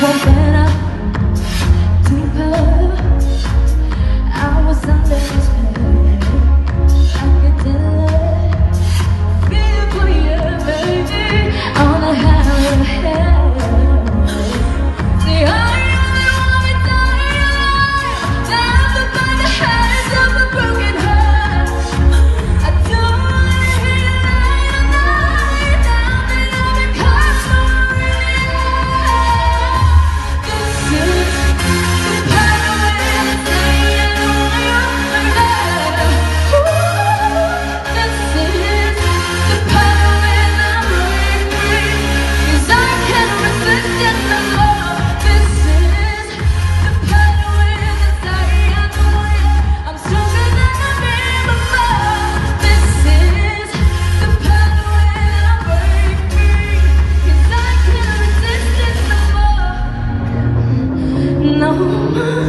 won't subscribe